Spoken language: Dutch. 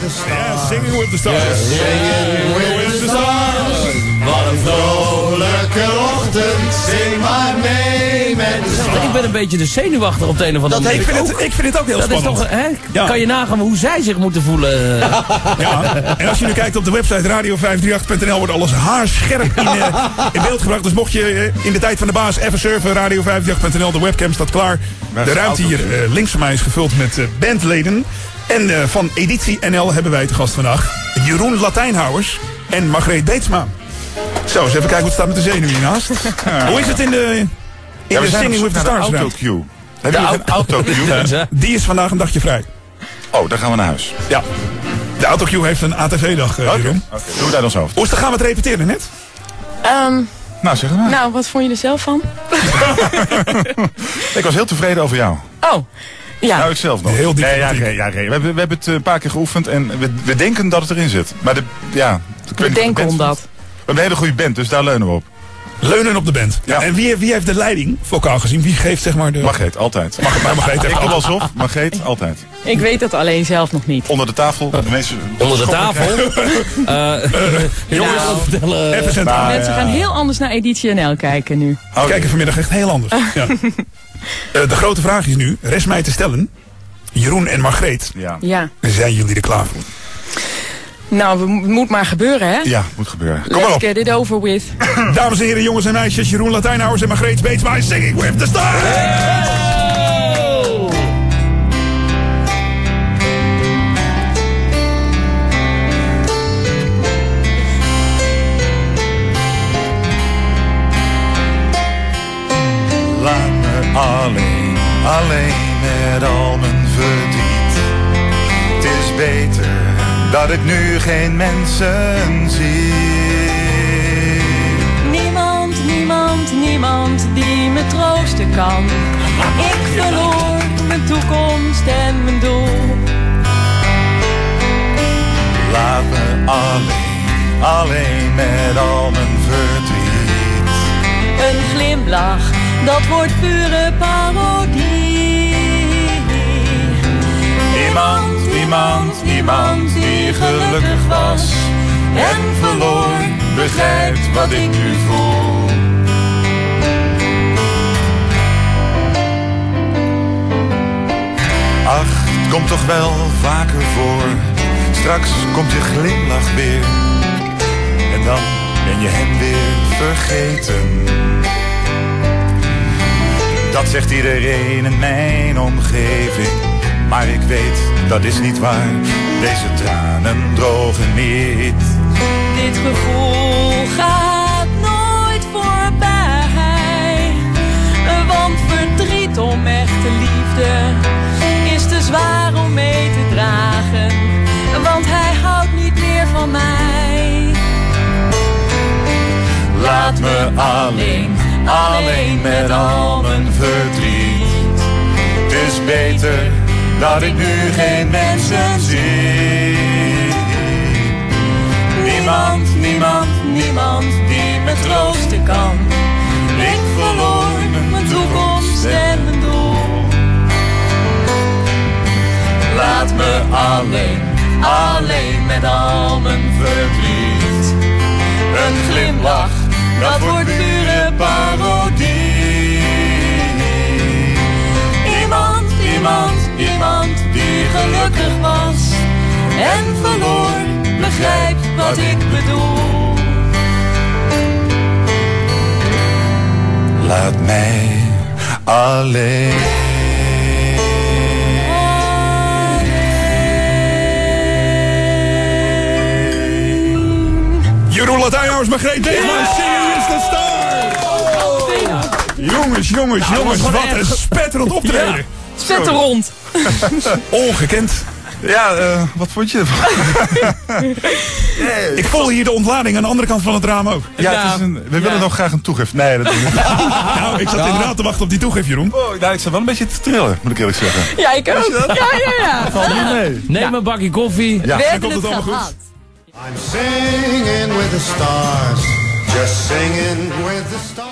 with the stars. Ja, Singing with the Stars. Singing with the stars. Wat een vrolijke ochtend. Zing maar mee met de stars. Ik ben een beetje de zenuwachtig op de een of andere Dat, ik, manier. vind het, ik vind het ook heel Dat is spannend. toch, hè? Ja. Kan je nagaan hoe zij zich moeten voelen? Ja, en als je nu kijkt op de website radio538.nl wordt alles haarscherp in, eh, in beeld gebracht. Dus mocht je eh, in de tijd van de baas even surfen, radio538.nl, de webcam staat klaar. De ruimte hier eh, links van mij is gevuld met eh, bandleden. En eh, van Editie NL hebben wij te gast vandaag Jeroen Latijnhouwers en Margreet Beetsma. Zo, eens even kijken hoe het staat met de zenuwen hiernaast. Hoe is het in de, in de Singing with the Stars ruimte? autocue. Hebben jullie een autocue? Die is vandaag een dagje vrij. Oh, dan gaan we naar huis. Ja. De autocue heeft een ATV-dag, eh, Jeroen. doen we daar ons hoofd. Hoe is het? Gaan we het repeteren net? Ehm, Nou, zeg het maar. nou, wat vond je er zelf van? Ik was heel tevreden over jou. Oh, ja. Nou, ik zelf nog. Heel nee, ja, ja. We, hebben, we hebben het eh, een paar keer geoefend en we, we denken dat het erin zit. Maar de, ja, We denken of om de band- dat. We hebben een hele goede band, dus daar leunen we op. Leunen op de band. Ja. En wie, wie heeft de leiding, vocaal gezien? Wie geeft zeg maar de... Margreet, altijd. Mag, maar Margreet Ik heeft wel op, Margreet, altijd. Ik weet het alleen zelf nog niet. Onder de tafel, de mensen... Onder de tafel? Eh, jongens, Nou. vertellen. Even centraal. Nou, Mensen ja. gaan heel anders naar Editie NL kijken nu. We kijken vanmiddag echt heel anders. Ja. Eh, de grote vraag is nu, rest mij te stellen. Jeroen en Margreet, Ja. Ja. zijn jullie er klaar voor? Nou, we, het moet maar gebeuren, hè? ja, moet gebeuren. Kom maar Let's op. get it over with. Dames en heren, jongens en meisjes, Jeroen Latijnhouwers en Margreet Beetsma is Singing with the Stars. Alleen, met al mijn verdriet. Het is beter dat ik nu geen mensen zie. Niemand, niemand, niemand die me troosten kan. Ik verloor mijn toekomst en mijn doel. Laat me alleen, alleen met al mijn verdriet. Een glimlach, dat wordt pure parodie. Niemand die gelukkig was en verloor, begrijpt wat ik nu voel. Ach, komt toch wel vaker voor. Straks komt je glimlach weer. En dan ben je hem weer vergeten. Dat zegt iedereen in mijn omgeving. Maar ik weet, dat is niet waar. Deze tranen drogen niet. Dit gevoel gaat nooit voorbij. Want verdriet om echte liefde is te zwaar om mee te dragen. Want hij houdt niet meer van mij. Laat me alleen, alleen met al mijn verdriet. Het is beter dat ik nu geen mensen zie. Niemand, niemand, Niemand die me troosten kan. Ik verloor mijn toekomst en mijn doel. Laat me alleen, alleen met al mijn verdriet. Een glimlach, dat wordt pure gelukkig was en verloor, begrijpt wat ik bedoel. Laat mij alleen. Jeroen Latijnhouwers, Margreet Beetsma is Singing with the Stars. Jongens, jongens, jongens, was wat gewoon een spetterend optreden. Spetter rond. Ongekend. Ja, eh, wat vond je ervan? Ik voel hier de ontlading aan de andere kant van het raam ook. Ja, Ja. het is een, we willen Ja. nog graag een toegif. Nee, dat doen we niet. Nou, ik zat inderdaad te wachten op die toegif, Jeroen. Oh, nou, ik zat wel een beetje te trillen, moet ik eerlijk zeggen. Ja, ik ook. Ja, ja, ja. Valt niet mee. Neem een bakje koffie. Ja. Hebben komt het allemaal gehad. I'm singing with the stars. Just singing with the stars.